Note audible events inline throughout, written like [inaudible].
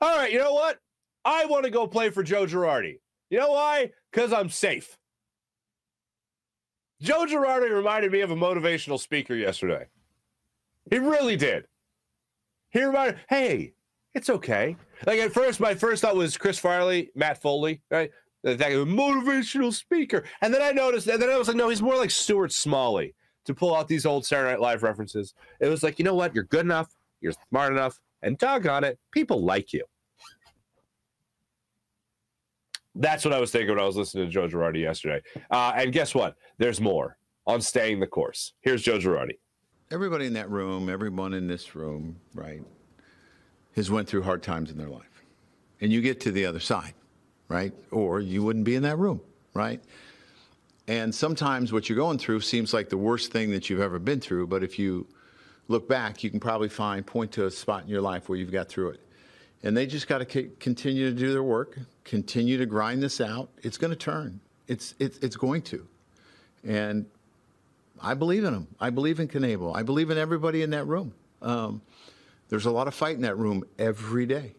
All right, you know what? I want to go play for Joe Girardi. You know why? Because I'm safe. Joe Girardi reminded me of a motivational speaker yesterday. He really did. He reminded, hey, it's okay. Like at first, my first thought was Chris Farley, Matt Foley, right? That motivational speaker. And then I noticed, and then I was like, no, he's more like Stuart Smalley to pull out these old Saturday Night Live references. It was like, you know what? You're good enough. You're smart enough. And doggone it, people like you. That's what I was thinking when I was listening to Joe Girardi yesterday. Uh, and guess what? There's more on staying the course. Here's Joe Girardi. Everybody in that room, everyone in this room, right, has went through hard times in their life. And you get to the other side, right? Or you wouldn't be in that room, right? And sometimes what you're going through seems like the worst thing that you've ever been through, but if you look back, you can probably find point to a spot in your life where you've got through it. And they just got to c- continue to do their work, continue to grind this out. It's going to turn. It's, it's, it's going to. And I believe in them. I believe in Knebel. I believe in everybody in that room. Um, there's a lot of fight in that room every day.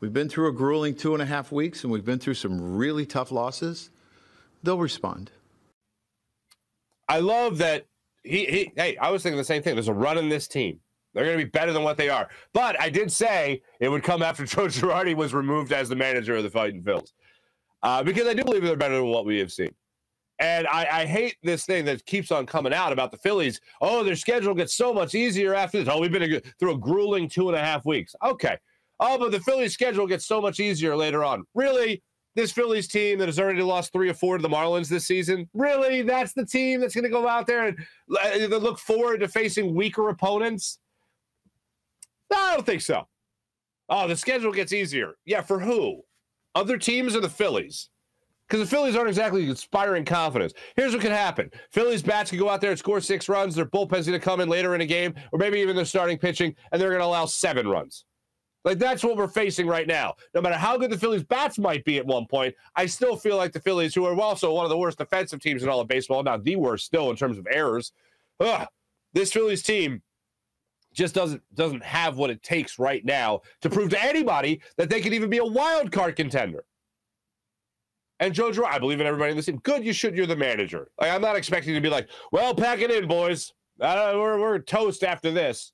We've been through a grueling two and a half weeks, and we've been through some really tough losses. They'll respond. I love that he, he hey, I was thinking the same thing. There's a run in this team. They're going to be better than what they are. But I did say it would come after [laughs] Joe Girardi was removed as the manager of the Fighting Phils. Uh, because I do believe they're better than what we have seen. And I, I, hate this thing that keeps on coming out about the Phillies. Oh, their schedule gets so much easier after this. Oh, we've been through a grueling two and a half weeks. Okay. Oh, but the Phillies schedule gets so much easier later on. Really? This Phillies team that has already lost three or four to the Marlins this season? Really? That's the team that's going to go out there and uh, look forward to facing weaker opponents? Don't think so. Oh, the schedule gets easier. Yeah, for who? Other teams or the Phillies? because the Phillies aren't exactly inspiring confidence. Here's what could happen: Phillies bats can go out there and score six runs. Their bullpen's going to come in later in a game, or maybe even their starting pitching, and they're going to allow seven runs. Like that's what we're facing right now. No matter how good the Phillies bats might be at one point, I still feel like the Phillies, who are also one of the worst defensive teams in all of baseball, not the worst still in terms of errors. Ugh, this Phillies team just doesn't doesn't have what it takes right now to prove to anybody that they could even be a wild card contender. And Joe I believe in everybody in the team. Good, you should. You're the manager. Like I'm not expecting to be like, well, pack it in, boys. Uh, we're we're toast after this.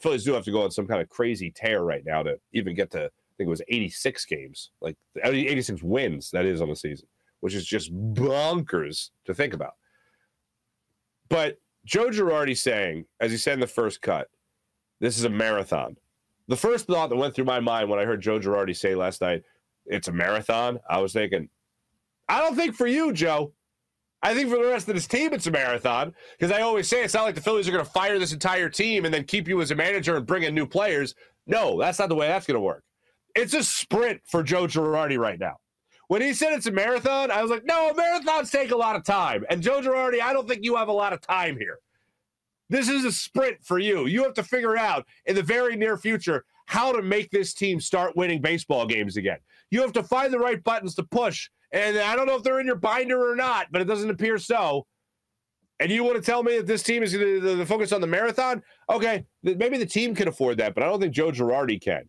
Phillies do have to go on some kind of crazy tear right now to even get to. I think it was 86 games, like 86 wins. That is on the season, which is just bonkers to think about. But Joe Girardi saying, as he said in the first cut, this is a marathon. The first thought that went through my mind when I heard Joe Girardi say last night it's a marathon. I was thinking, I don't think for you, Joe. I think for the rest of this team, it's a marathon because I always say it's not like the Phillies are going to fire this entire team and then keep you as a manager and bring in new players. No, that's not the way that's going to work. It's a sprint for Joe Girardi right now. When he said it's a marathon, I was like, no, marathons take a lot of time. And Joe Girardi, I don't think you have a lot of time here. This is a sprint for you. You have to figure out in the very near future how to make this team start winning baseball games again. You have to find the right buttons to push. And I don't know if they're in your binder or not, but it doesn't appear so. And you want to tell me that this team is going to focus on the marathon? Okay, maybe the team can afford that, but I don't think Joe Girardi can.